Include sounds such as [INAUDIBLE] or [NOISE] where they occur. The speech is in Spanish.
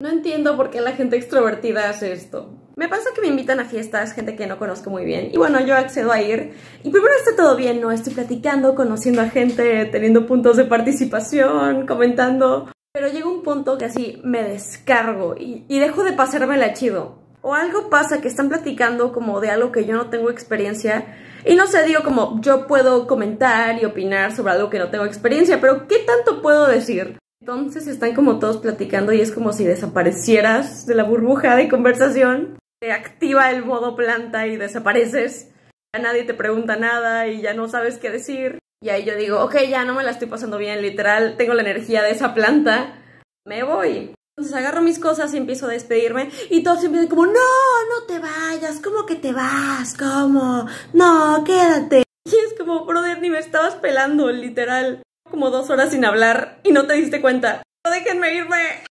No entiendo por qué la gente extrovertida hace esto. Me pasa que me invitan a fiestas gente que no conozco muy bien y bueno, yo accedo a ir y primero está todo bien, ¿no? Estoy platicando, conociendo a gente, teniendo puntos de participación, comentando, pero llega un punto que así me descargo y, dejo de pasármela chido. O algo pasa que están platicando como de algo que yo no tengo experiencia y no sé, digo como yo puedo comentar y opinar sobre algo que no tengo experiencia, pero ¿qué tanto puedo decir? Entonces están como todos platicando y es como si desaparecieras de la burbuja de conversación, te activa el modo planta y desapareces, ya nadie te pregunta nada y ya no sabes qué decir. Y ahí yo digo, ok, ya no me la estoy pasando bien, literal, tengo la energía de esa planta, me voy. Entonces agarro mis cosas y empiezo a despedirme y todos empiezan como, no, no te vayas, ¿cómo que te vas? ¿Cómo? No, quédate. [LAUGHS] Y es como, brother, ni me estabas pelando, literal. Como dos horas sin hablar y no te diste cuenta. ¡Déjenme irme!